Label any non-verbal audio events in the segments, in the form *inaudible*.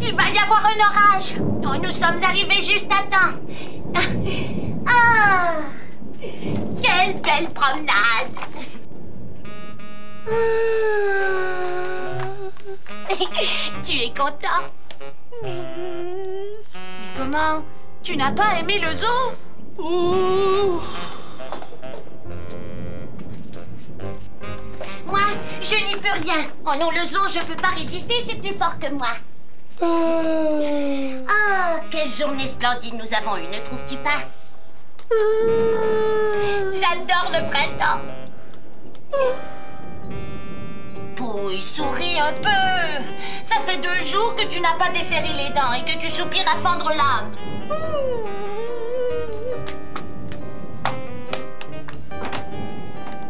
Il va y avoir un orage. Oh, nous sommes arrivés juste à temps. Ah, quelle belle promenade. *laughs* tu es content. Comment? Tu n'as pas aimé le zoo? Moi, je n'y peux rien. Oh non, le zoo, je peux pas résister, c'est plus fort que moi. Ah, quelle journée splendide nous avons eue, ne trouves-tu pas? J'adore le printemps. Pouille, souris un peu. Ça fait deux jours que tu n'as pas desserré les dents et que tu soupires à fendre l'âme.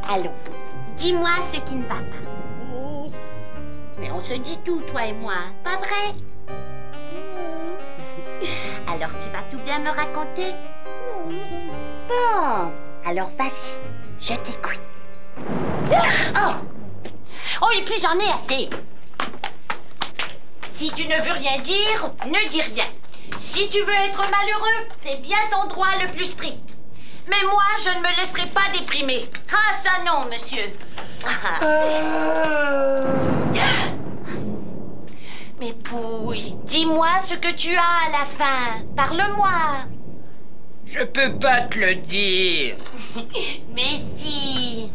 Allons, dis-moi ce qui ne va pas. Mais on se dit tout, toi et moi, pas vrai? *laughs* Alors tu vas tout bien me raconter? Bon, alors vas-y, je t'écoute. Oh Oh, et puis j'en ai assez. Si tu ne veux rien dire, ne dis rien. Si tu veux être malheureux, c'est bien ton droit le plus strict. Mais moi, je ne me laisserai pas déprimer. Ah, ça non, monsieur. Mais Pouille, dis-moi ce que tu as à la fin. Parle-moi. Je peux pas te le dire. *laughs* Mais si.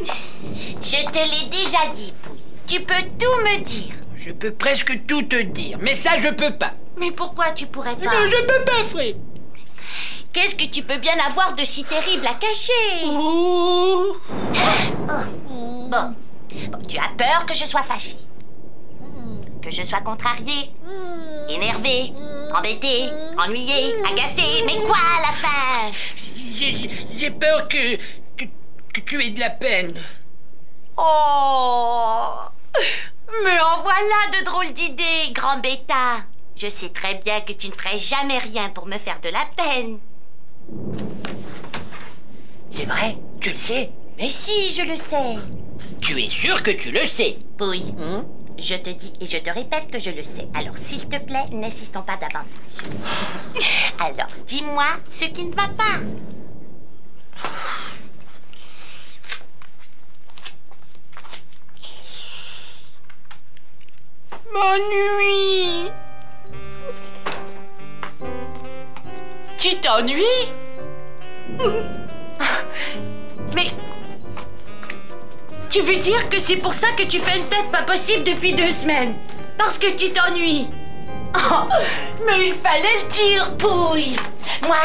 Je te l'ai déjà dit, Pouille. Tu peux tout me dire. Je peux presque tout te dire, mais ça je peux pas. Mais pourquoi tu pourrais pas Non, je peux pas, Fripp. Qu'est-ce que tu peux bien avoir de si terrible à cacher Oh. Oh. Bon. Bon, tu as peur que je sois fâchée Que je sois contrariée Énervée Embêtée Ennuyée Agacée Mais quoi à la fin J'ai j'ai peur que, que, que tu aies de la peine. Oh Mais en voilà de drôles d'idées, grand bêta Je sais très bien que tu ne ferais jamais rien pour me faire de la peine. C'est vrai, tu le sais. Mais si, je le sais. Tu es sûr que tu le sais? Pouille, je te dis et je te répète que je le sais. Alors, s'il te plaît, n'insistons pas davantage. *sighs* Alors, dis-moi ce qui ne va pas. M'ennuie. Tu t'ennuies? Mais... Tu veux dire que c'est pour ça que tu fais une tête pas possible depuis deux semaines? Parce que tu t'ennuies. Oh, mais il fallait le dire, Pouille Moi,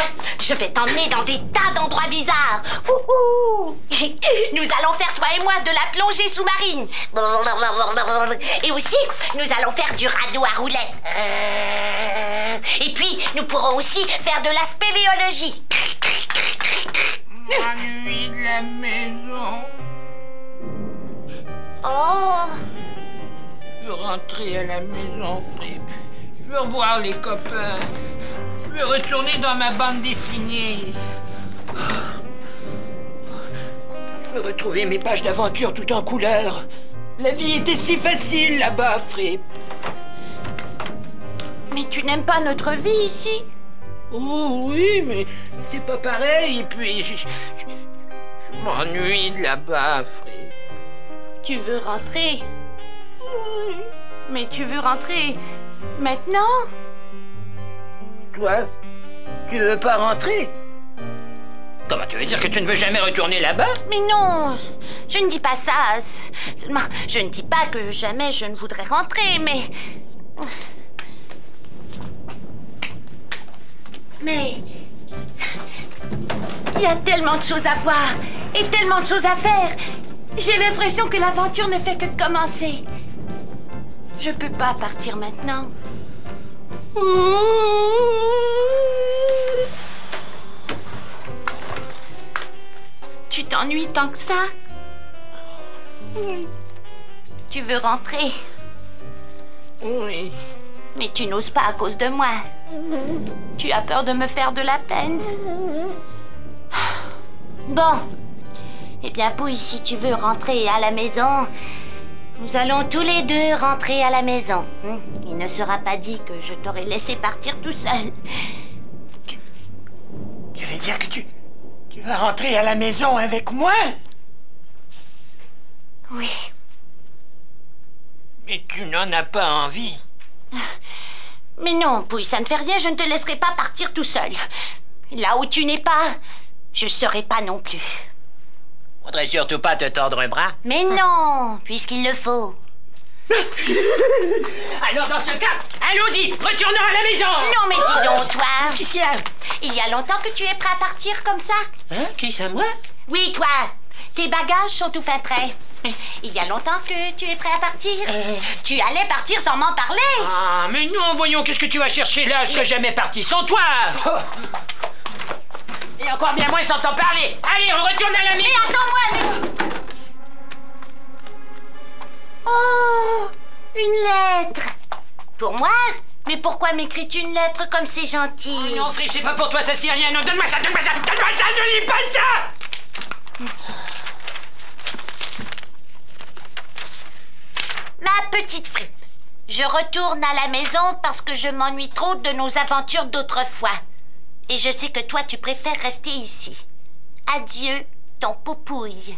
je vais t'emmener dans des tas d'endroits bizarres. Nous allons faire, toi et moi, de la plongée sous-marine. Et aussi, nous allons faire du radeau à roulettes. Et puis, nous pourrons aussi faire de la spéléologie M'ennuie de la maison. Oh Je veux rentrer à la maison, Fripp. Je veux revoir les copains. Je veux retourner dans ma bande dessinée. Je veux retrouver mes pages d'aventure tout en couleur. La vie était si facile là-bas, Fripp. Mais tu n'aimes pas notre vie ici? Oh oui, mais c'est pas pareil. Et puis, je, je- je m'ennuie de là-bas, Fripp. Tu veux rentrer? Mais tu veux rentrer maintenant? Toi, tu veux pas rentrer? Comment tu veux dire que tu ne veux jamais retourner là-bas? Mais non, je ne dis pas ça. Seulement, je ne dis pas que jamais je ne voudrais rentrer, mais... Mais Il y a tellement de choses à voir et tellement de choses à faire. J'ai l'impression que l'aventure ne fait que commencer. Je peux pas partir maintenant. Tu t'ennuies tant que ça? Tu veux rentrer? Oui. Mais tu n'oses pas à cause de moi. Tu as peur de me faire de la peine. Bon. Eh bien, Pouille, si tu veux rentrer à la maison, nous allons tous les deux rentrer à la maison. Hmm? Il ne sera pas dit que je t'aurais laissé partir tout seul. Tu veux dire que tu. Tu vas rentrer à la maison avec moi? Oui. Mais tu n'en as pas envie. Mais non, Pouille, ça ne fait rien, je ne te laisserai pas partir tout seul. Là où tu n'es pas, je serai pas non plus. Faudrait surtout pas te tordre un bras. Mais non, puisqu'il le faut. *laughs* Alors dans ce cas, allons-y, retournons à la maison Non, mais dis donc, toi. Qu'est-ce qu'il y a? Il y a longtemps que tu es prêt à partir comme ça? Hein? Qui ça, moi? Oui, toi. Tes bagages sont tout fait prêts. Il y a longtemps que tu es prêt à partir. Tu allais partir sans m'en parler. Ah, mais non, voyons, qu'est-ce que tu vas chercher là? Je serais jamais parti sans toi. Oh. Et encore bien moins sans t'en parler. Allez, on retourne à la maison. Mais attends-moi mais- Oh Une lettre. Pour moi Mais pourquoi m'écris-tu une lettre comme c'est gentil? Non, Fripp, c'est pas pour toi, ça c'est rien. Non, donne-moi ça, donne-moi ça, donne-moi ça, ne lis pas ça Ma petite frippe, je retourne à la maison parce que je m'ennuie trop de nos aventures d'autrefois. Et je sais que toi, tu préfères rester ici. Adieu, ton poupouille.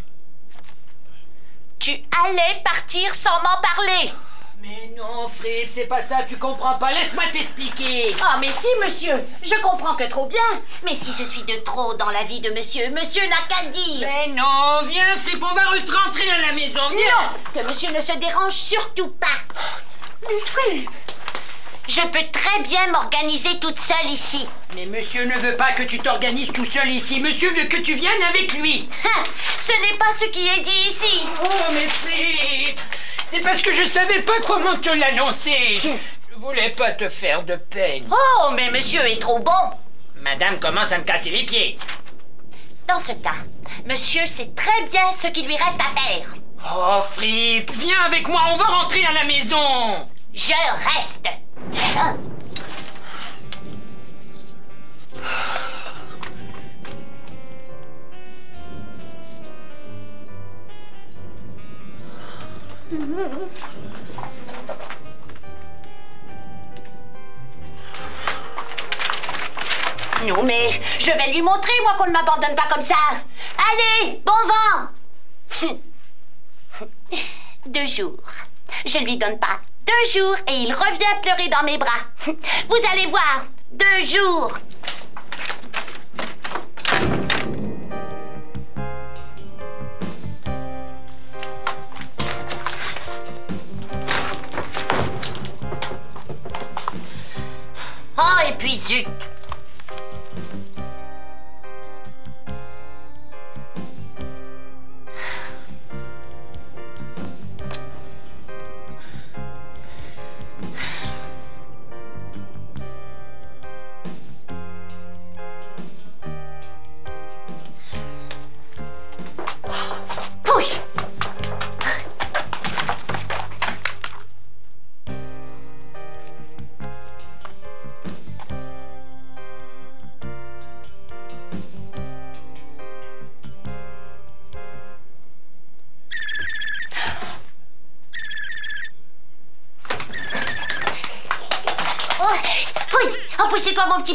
Tu allais partir sans m'en parler. Mais non, Fripp, c'est pas ça, tu comprends pas. Laisse-moi t'expliquer. Ah, mais si, monsieur, je comprends que trop bien. Mais si je suis de trop dans la vie de monsieur, monsieur n'a qu'à dire. Mais non, viens, Fripp, on va rentrer à la maison, viens Non, que monsieur ne se dérange surtout pas. Mais Fripp Je peux très bien m'organiser toute seule ici. Mais monsieur ne veut pas que tu t'organises tout seul ici. Monsieur veut que tu viennes avec lui. Hein, ce n'est pas ce qui est dit ici. Oh, mais Fripp C'est parce que je savais pas comment te l'annoncer. Je je voulais pas te faire de peine. Oh, mais monsieur est trop bon. Madame commence à me casser les pieds. Dans ce cas, monsieur sait très bien ce qu'il lui reste à faire. Oh, Fripp, viens avec moi, on va rentrer à la maison. Je reste. Non, mais je vais lui montrer, moi, qu'on ne m'abandonne pas comme ça. Allez, bon vent. *laughs* Deux jours. Je lui donne pas deux jours et il revient pleurer dans mes bras. Vous allez voir, deux jours. Puis zut.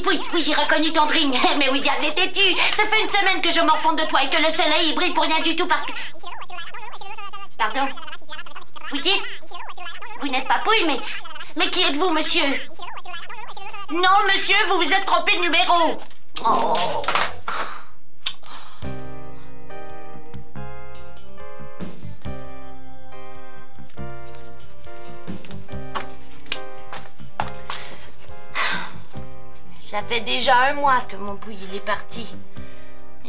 Oui, j'ai reconnu ton drink. *laughs* Mais oui, diable étais-tu? Ça fait une semaine que je m'enfonds de toi et que le soleil il brille pour rien du tout parce que... Pardon? Vous dites? Vous n'êtes pas Pouille, mais... Mais qui êtes-vous, monsieur? Non, monsieur, vous vous êtes trompé de numéro. Oh Ça fait déjà un mois que mon pouille il est parti.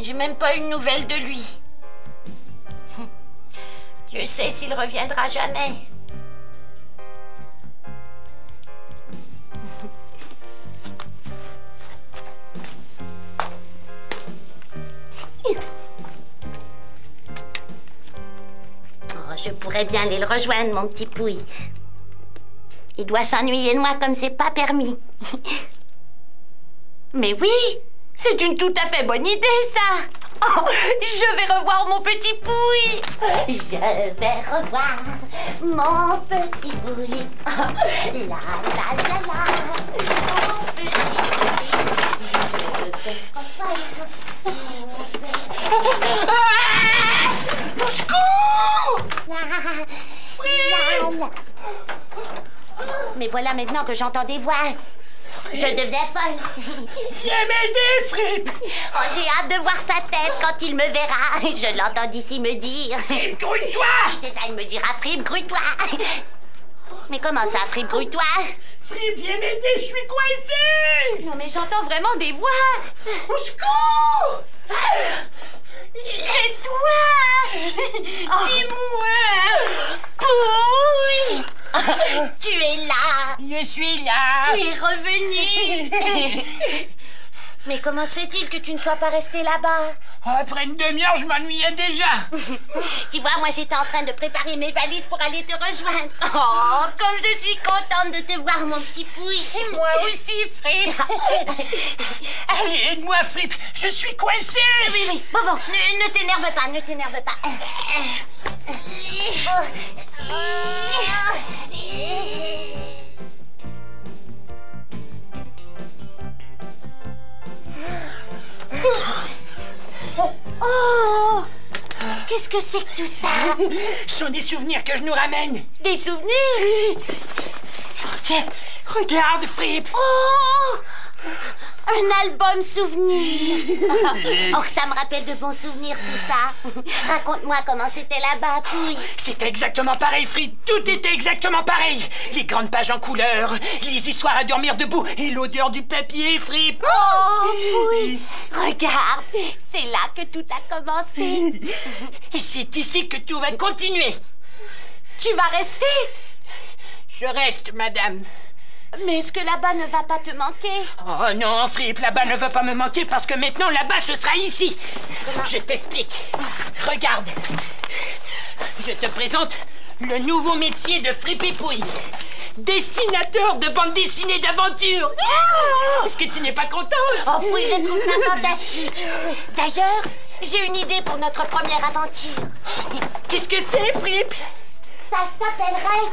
J'ai même pas une nouvelle de lui. *laughs* Dieu sait s'il reviendra jamais. *laughs* Oh, je pourrais bien aller le rejoindre, mon petit Pouille. Il doit s'ennuyer de moi comme c'est pas permis. *laughs* Mais oui, c'est une tout à fait bonne idée, ça. Oh, je vais revoir mon petit Pouille. Je vais revoir mon petit Pouille. Oh, la la la la. Mon petit Pouille. Je vais revoir mon petit Au secours La, la. Mais voilà maintenant que j'entends des voix. Je devenais folle. *laughs* Viens m'aider, Frippe Oh, j'ai hâte de voir sa tête quand il me verra. Je l'entends d'ici me dire. Frippe, grouille-toi C'est ça, il me dira Frippe, grouille-toi. Mais comment ça, Frippe, grouille-toi? Frippe, viens m'aider, je suis coincé Non, mais j'entends vraiment des voix. Au secours toi Dis-moi Pouille Tu es là Je suis là Tu es revenu *laughs* Mais comment se fait-il que tu ne sois pas resté là-bas? Après une demi-heure, je m'ennuyais déjà. *laughs* Tu vois, moi j'étais en train de préparer mes valises pour aller te rejoindre. Oh, comme je suis contente de te voir, mon petit pouille. Moi aussi, Frippe *laughs* Allez, aide-moi, Frippe Je suis coincé Oui, oui, bon, bon, ne, ne t'énerve pas, ne t'énerve pas. Oh Qu'est-ce que c'est que tout ça? Ce sont des souvenirs que je nous ramène. Des souvenirs? Tiens, regarde, Frippe Oh Un album souvenir. *laughs* Oh, que ça me rappelle de bons souvenirs, tout ça. Raconte-moi comment c'était là-bas, Pouille C'était exactement pareil, Frippe Tout était exactement pareil. Les grandes pages en couleur, les histoires à dormir debout et l'odeur du papier, Frippe Oh, Pouille Regarde, c'est là que tout a commencé. *laughs* Et c'est ici que tout va continuer. Tu vas rester? Je reste, madame Mais est-ce que là-bas ne va pas te manquer Oh non, Frippe, là-bas ne va pas me manquer parce que maintenant là-bas ce sera ici. Je t'explique. Regarde. Je te présente le nouveau métier de Frippe et Pouille. Dessinateur de bande dessinée d'aventure. Est-ce que tu n'es pas contente Oh, Pouille, je trouve ça fantastique D'ailleurs, j'ai une idée pour notre première aventure Qu'est-ce que c'est, Frippe? Ça s'appellerait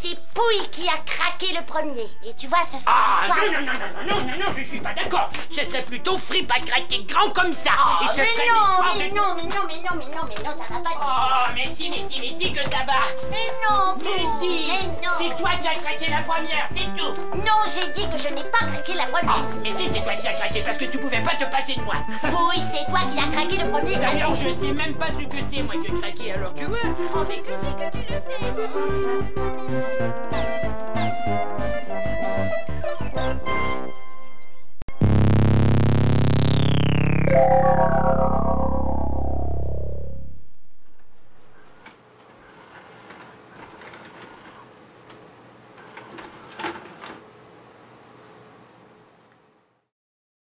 C'est Pouille qui a craqué le premier. Et tu vois, ce sera Ah non, non, non, non, non, non, non, je suis pas d'accord. Ce serait plutôt Frippe à craquer grand comme ça. et ce mais serait... non, Ah, mais non, mais non, mais non, mais non, mais non, ça va pas Oh, mais si, mais si, mais si que ça va. Mais non, Mais si, mais non. c'est toi qui as craqué la première, c'est tout. Non, j'ai dit que je n'ai pas craqué la première. Mais si, c'est toi qui as craqué parce que tu pouvais pas te passer de moi. Pouille, c'est toi qui as craqué le premier. D'ailleurs, je sais même pas ce que c'est, moi, que craquer, alors tu vois. Oh, mais que c'est que tu le sais Música